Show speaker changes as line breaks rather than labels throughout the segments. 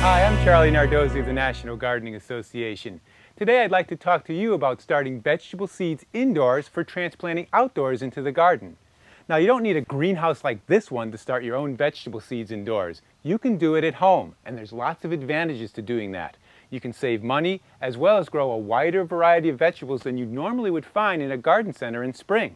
Hi, I'm Charlie Nardozzi of the National Gardening Association. Today I'd like to talk to you about starting vegetable seeds indoors for transplanting outdoors into the garden. Now you don't need a greenhouse like this one to start your own vegetable seeds indoors. You can do it at home and there's lots of advantages to doing that. You can save money as well as grow a wider variety of vegetables than you normally would find in a garden center in spring.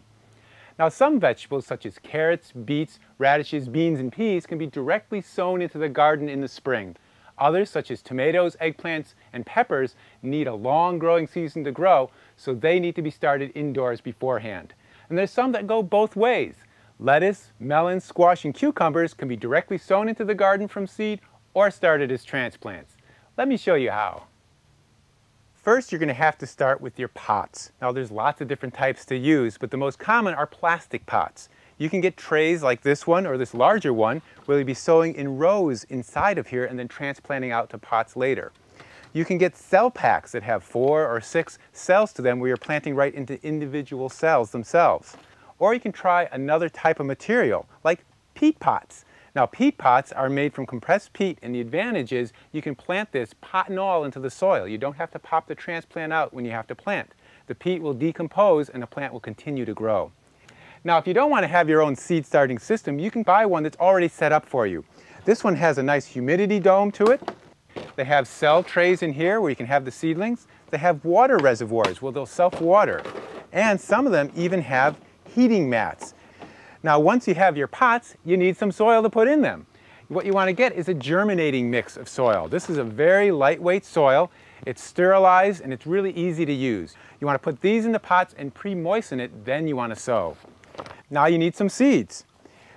Now some vegetables such as carrots, beets, radishes, beans, and peas can be directly sown into the garden in the spring. Others, such as tomatoes, eggplants, and peppers, need a long growing season to grow, so they need to be started indoors beforehand. And there's some that go both ways. Lettuce, melons, squash, and cucumbers can be directly sown into the garden from seed or started as transplants. Let me show you how. First, you're going to have to start with your pots. Now, there's lots of different types to use, but the most common are plastic pots. You can get trays like this one or this larger one where you'll be sowing in rows inside of here and then transplanting out to pots later. You can get cell packs that have four or six cells to them where you're planting right into individual cells themselves. Or you can try another type of material like peat pots. Now peat pots are made from compressed peat and the advantage is you can plant this pot and all into the soil. You don't have to pop the transplant out when you have to plant. The peat will decompose and the plant will continue to grow. Now, if you don't want to have your own seed starting system, you can buy one that's already set up for you. This one has a nice humidity dome to it. They have cell trays in here where you can have the seedlings. They have water reservoirs where they'll self-water. And some of them even have heating mats. Now, once you have your pots, you need some soil to put in them. What you want to get is a germinating mix of soil. This is a very lightweight soil. It's sterilized and it's really easy to use. You want to put these in the pots and pre-moisten it, then you want to sow. Now you need some seeds.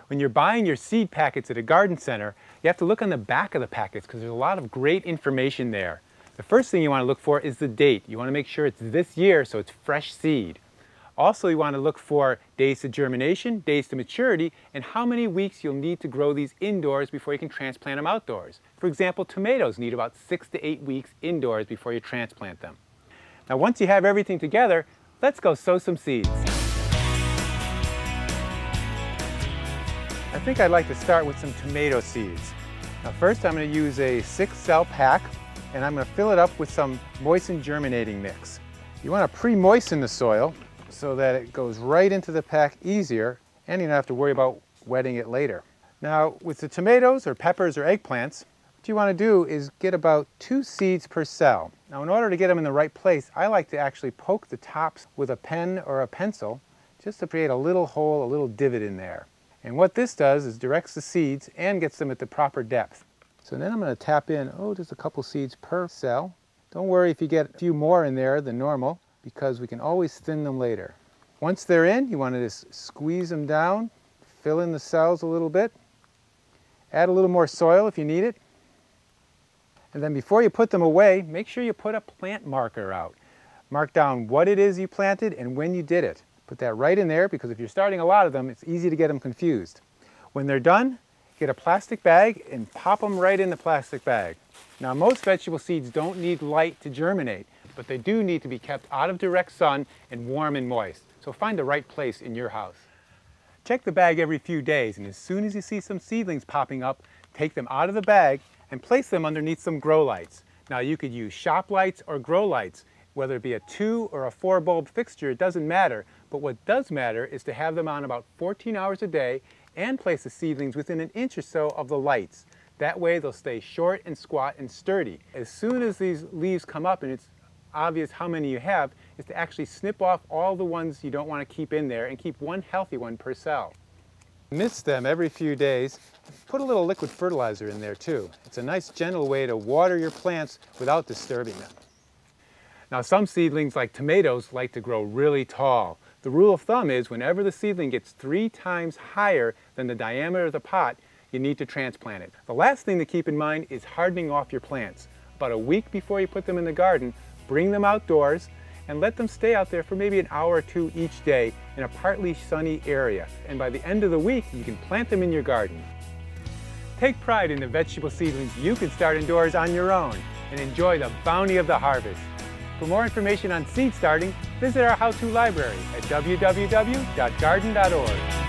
When you're buying your seed packets at a garden center, you have to look on the back of the packets because there's a lot of great information there. The first thing you want to look for is the date. You want to make sure it's this year so it's fresh seed. Also, you want to look for days to germination, days to maturity, and how many weeks you'll need to grow these indoors before you can transplant them outdoors. For example, tomatoes need about six to eight weeks indoors before you transplant them. Now, once you have everything together, let's go sow some seeds. I think I'd like to start with some tomato seeds. Now first I'm going to use a six cell pack and I'm going to fill it up with some moistened germinating mix. You want to pre-moisten the soil so that it goes right into the pack easier and you don't have to worry about wetting it later. Now with the tomatoes or peppers or eggplants, what you want to do is get about two seeds per cell. Now in order to get them in the right place, I like to actually poke the tops with a pen or a pencil just to create a little hole, a little divot in there. And what this does is directs the seeds and gets them at the proper depth. So then I'm going to tap in, oh, just a couple seeds per cell. Don't worry if you get a few more in there than normal because we can always thin them later. Once they're in, you want to just squeeze them down, fill in the cells a little bit, add a little more soil if you need it. And then before you put them away, make sure you put a plant marker out. Mark down what it is you planted and when you did it. Put that right in there because if you're starting a lot of them, it's easy to get them confused. When they're done, get a plastic bag and pop them right in the plastic bag. Now most vegetable seeds don't need light to germinate, but they do need to be kept out of direct sun and warm and moist. So find the right place in your house. Check the bag every few days and as soon as you see some seedlings popping up, take them out of the bag and place them underneath some grow lights. Now you could use shop lights or grow lights. Whether it be a two or a four bulb fixture, it doesn't matter, but what does matter is to have them on about 14 hours a day and place the seedlings within an inch or so of the lights. That way they'll stay short and squat and sturdy. As soon as these leaves come up and it's obvious how many you have, is to actually snip off all the ones you don't want to keep in there and keep one healthy one per cell. Mist them every few days. Put a little liquid fertilizer in there too. It's a nice gentle way to water your plants without disturbing them. Now some seedlings like tomatoes like to grow really tall. The rule of thumb is whenever the seedling gets three times higher than the diameter of the pot, you need to transplant it. The last thing to keep in mind is hardening off your plants. About a week before you put them in the garden, bring them outdoors and let them stay out there for maybe an hour or two each day in a partly sunny area. And by the end of the week, you can plant them in your garden. Take pride in the vegetable seedlings you can start indoors on your own and enjoy the bounty of the harvest. For more information on seed starting, visit our how-to library at www.garden.org.